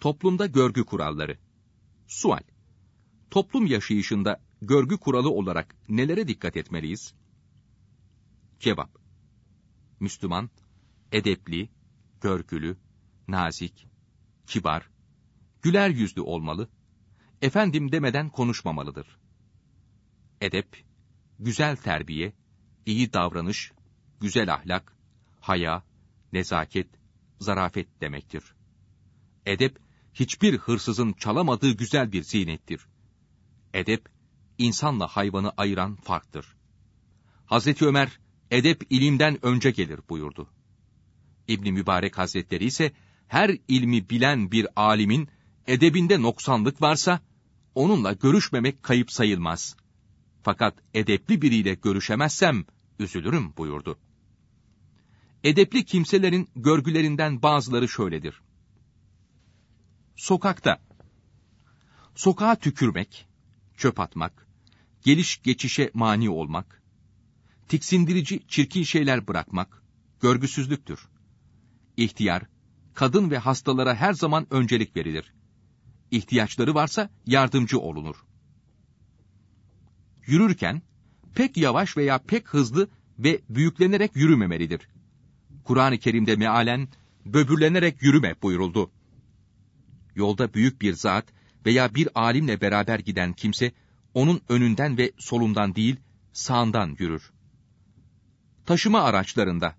Toplumda görgü kuralları. Sual. Toplum yaşayışında görgü kuralı olarak nelere dikkat etmeliyiz? Cevap. Müslüman, edepli, görgülü, nazik, kibar, güler yüzlü olmalı, efendim demeden konuşmamalıdır. Edep, güzel terbiye, iyi davranış, güzel ahlak, haya, nezaket, zarafet demektir. Edep, hiçbir hırsızın çalamadığı güzel bir zinettir. Edep, insanla hayvanı ayıran farktır. Hazreti Ömer, edep ilimden önce gelir buyurdu. İbni Mübarek Hazretleri ise, her ilmi bilen bir alimin edebinde noksanlık varsa, onunla görüşmemek kayıp sayılmaz. Fakat edepli biriyle görüşemezsem, üzülürüm buyurdu. Edepli kimselerin görgülerinden bazıları şöyledir. Sokakta Sokağa tükürmek, çöp atmak, geliş geçişe mani olmak, tiksindirici çirkin şeyler bırakmak, görgüsüzlüktür. İhtiyar, kadın ve hastalara her zaman öncelik verilir. İhtiyaçları varsa yardımcı olunur. Yürürken, pek yavaş veya pek hızlı ve büyüklenerek yürümemelidir. Kur'an-ı Kerim'de mealen, böbürlenerek yürüme buyuruldu. Yolda büyük bir zat veya bir alimle beraber giden kimse, onun önünden ve solundan değil, sağından yürür. Taşıma araçlarında,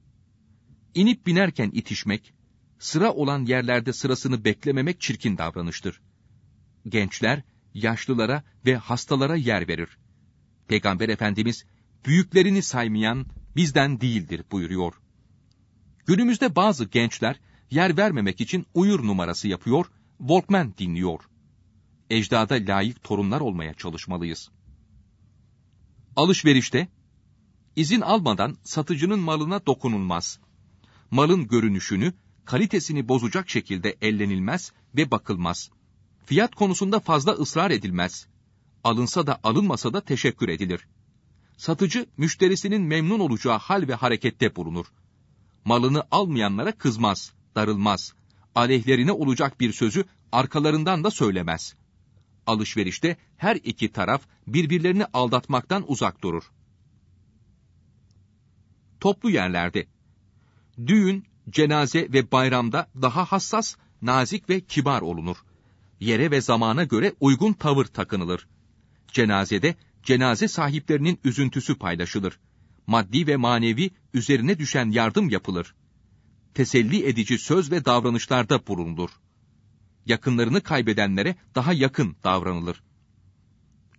inip binerken itişmek, sıra olan yerlerde sırasını beklememek çirkin davranıştır. Gençler, yaşlılara ve hastalara yer verir. Peygamber Efendimiz, büyüklerini saymayan bizden değildir buyuruyor. Günümüzde bazı gençler, yer vermemek için uyur numarası yapıyor, Walkman dinliyor. Ecdada layık torunlar olmaya çalışmalıyız. Alışverişte, izin almadan satıcının malına dokunulmaz. Malın görünüşünü, kalitesini bozacak şekilde ellenilmez ve bakılmaz. Fiyat konusunda fazla ısrar edilmez. Alınsa da alınmasa da teşekkür edilir. Satıcı, müşterisinin memnun olacağı hal ve harekette bulunur. Malını almayanlara kızmaz, darılmaz. Aleyhlerine olacak bir sözü arkalarından da söylemez. Alışverişte her iki taraf birbirlerini aldatmaktan uzak durur. Toplu yerlerde Düğün, cenaze ve bayramda daha hassas, nazik ve kibar olunur. Yere ve zamana göre uygun tavır takınılır. Cenazede cenaze sahiplerinin üzüntüsü paylaşılır. Maddi ve manevi üzerine düşen yardım yapılır. Teselli edici söz ve davranışlarda bulunulur. Yakınlarını kaybedenlere daha yakın davranılır.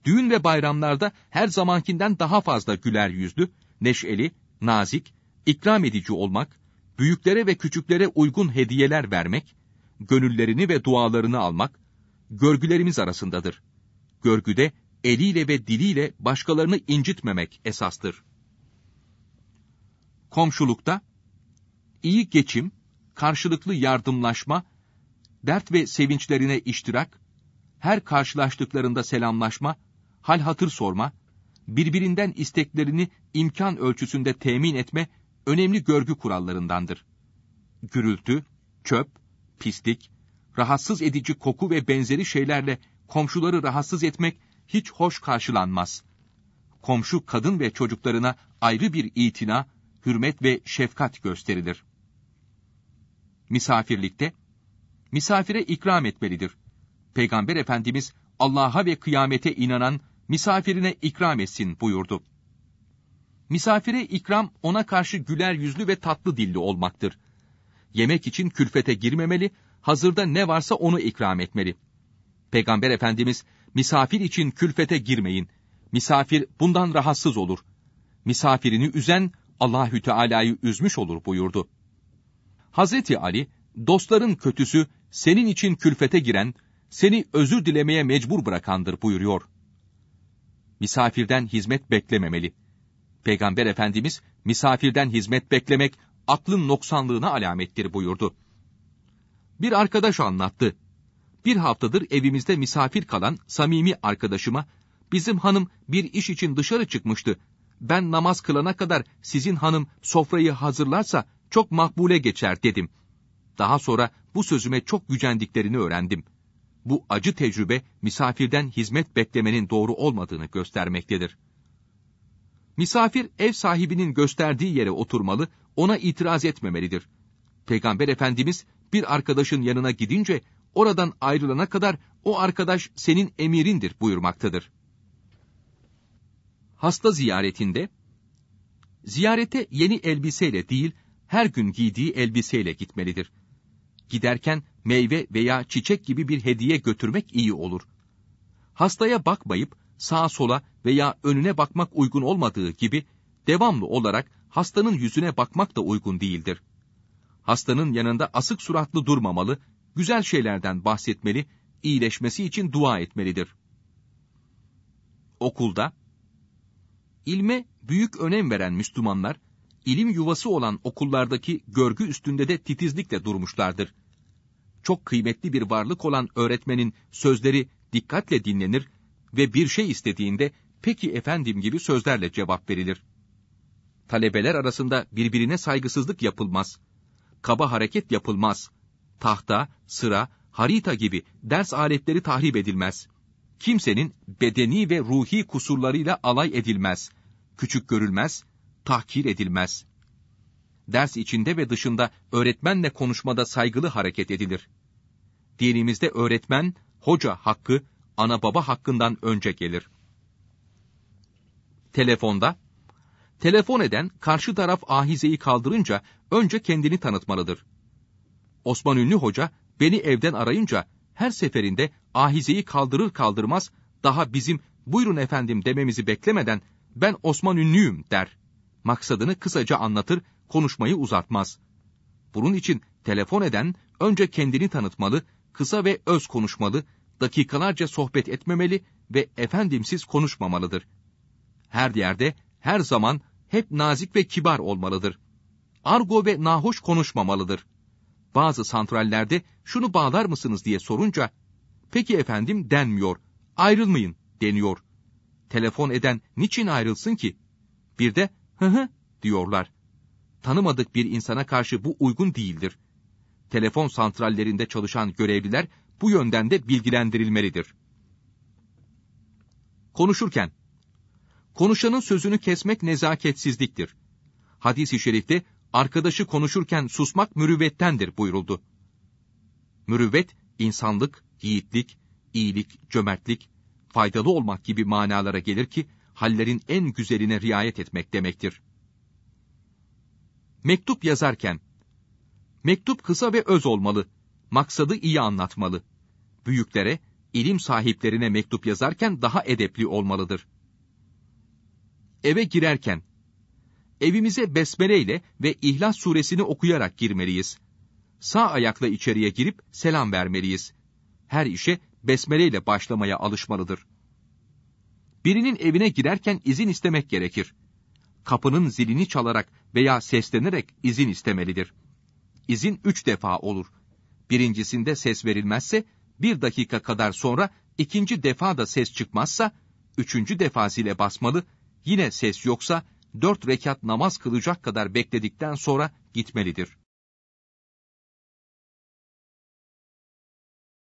Düğün ve bayramlarda her zamankinden daha fazla güler yüzlü, neşeli, nazik, ikram edici olmak, büyüklere ve küçüklere uygun hediyeler vermek, gönüllerini ve dualarını almak, görgülerimiz arasındadır. Görgüde eliyle ve diliyle başkalarını incitmemek esastır. Komşulukta, iyi geçim, karşılıklı yardımlaşma, dert ve sevinçlerine iştirak, her karşılaştıklarında selamlaşma, hal hatır sorma, birbirinden isteklerini imkan ölçüsünde temin etme önemli görgü kurallarındandır. Gürültü, çöp, pislik, rahatsız edici koku ve benzeri şeylerle komşuları rahatsız etmek hiç hoş karşılanmaz. Komşu kadın ve çocuklarına ayrı bir itina, hürmet ve şefkat gösterilir. Misafirlikte, misafire ikram etmelidir. Peygamber Efendimiz Allah'a ve kıyamete inanan misafirine ikram etsin buyurdu. Misafire ikram ona karşı güler yüzlü ve tatlı dilli olmaktır. Yemek için külfete girmemeli, hazırda ne varsa onu ikram etmeli. Peygamber Efendimiz, misafir için külfete girmeyin. Misafir bundan rahatsız olur. Misafirini üzen Allahü Teala'yı üzmüş olur buyurdu. Hazreti Ali, dostların kötüsü senin için külfete giren, seni özür dilemeye mecbur bırakandır buyuruyor. Misafirden hizmet beklememeli. Peygamber Efendimiz misafirden hizmet beklemek aklın noksanlığına alamettir buyurdu. Bir arkadaş anlattı. Bir haftadır evimizde misafir kalan samimi arkadaşıma bizim hanım bir iş için dışarı çıkmıştı. Ben namaz kılana kadar sizin hanım sofrayı hazırlarsa çok makbule geçer dedim. Daha sonra bu sözüme çok gücendiklerini öğrendim. Bu acı tecrübe misafirden hizmet beklemenin doğru olmadığını göstermektedir. Misafir ev sahibinin gösterdiği yere oturmalı, ona itiraz etmemelidir. Peygamber Efendimiz bir arkadaşın yanına gidince oradan ayrılana kadar o arkadaş senin emirindir buyurmaktadır. Hasta ziyaretinde ziyarete yeni elbiseyle değil, her gün giydiği elbiseyle gitmelidir. Giderken meyve veya çiçek gibi bir hediye götürmek iyi olur. Hastaya bakmayıp sağa sola veya önüne bakmak uygun olmadığı gibi devamlı olarak hastanın yüzüne bakmak da uygun değildir. Hastanın yanında asık suratlı durmamalı, güzel şeylerden bahsetmeli, iyileşmesi için dua etmelidir. Okulda, ilme büyük önem veren Müslümanlar, ilim yuvası olan okullardaki görgü üstünde de titizlikle durmuşlardır. Çok kıymetli bir varlık olan öğretmenin sözleri dikkatle dinlenir ve bir şey istediğinde peki efendim gibi sözlerle cevap verilir. Talebeler arasında birbirine saygısızlık yapılmaz. Kaba hareket yapılmaz. Tahta, sıra, harita gibi ders aletleri tahrip edilmez. Kimsenin bedeni ve ruhi kusurlarıyla alay edilmez. Küçük görülmez, tahkir edilmez. Ders içinde ve dışında öğretmenle konuşmada saygılı hareket edilir. Dinimizde öğretmen, hoca hakkı, ana baba hakkından önce gelir. Telefonda, telefon eden karşı taraf ahizeyi kaldırınca önce kendini tanıtmalıdır. Osman Ünlü Hoca beni evden arayınca her seferinde ahizeyi kaldırır kaldırmaz daha bizim buyurun efendim dememizi beklemeden ben Osman Ünlüyüm der. Maksadını kısaca anlatır, konuşmayı uzatmaz. Bunun için telefon eden önce kendini tanıtmalı, kısa ve öz konuşmalı, dakikalarca sohbet etmemeli ve efendimsiz konuşmamalıdır. Her yerde, her zaman hep nazik ve kibar olmalıdır. Argo ve nahoş konuşmamalıdır. Bazı santrallerde şunu bağlar mısınız diye sorunca, peki efendim denmiyor, ayrılmayın deniyor. Telefon eden niçin ayrılsın ki? Bir de hı hı diyorlar. Tanımadık bir insana karşı bu uygun değildir. Telefon santrallerinde çalışan görevliler bu yönden de bilgilendirilmelidir. Konuşurken, konuşanın sözünü kesmek nezaketsizliktir. Hadis-i şerifte arkadaşı konuşurken susmak mürüvvettendir buyuruldu. Mürüvvet, insanlık, yiğitlik, iyilik, cömertlik, faydalı olmak gibi manalara gelir ki, hallerin en güzeline riayet etmek demektir. Mektup yazarken, mektup kısa ve öz olmalı, maksadı iyi anlatmalı. Büyüklere, ilim sahiplerine mektup yazarken daha edepli olmalıdır. Eve girerken, evimize besmele ile ve İhlas suresini okuyarak girmeliyiz. Sağ ayakla içeriye girip selam vermeliyiz. Her işe besmele ile başlamaya alışmalıdır. Birinin evine girerken izin istemek gerekir. Kapının zilini çalarak veya seslenerek izin istemelidir. İzin üç defa olur. Birincisinde ses verilmezse, bir dakika kadar sonra ikinci defa da ses çıkmazsa, üçüncü defa zile basmalı, yine ses yoksa, dört rekat namaz kılacak kadar bekledikten sonra gitmelidir.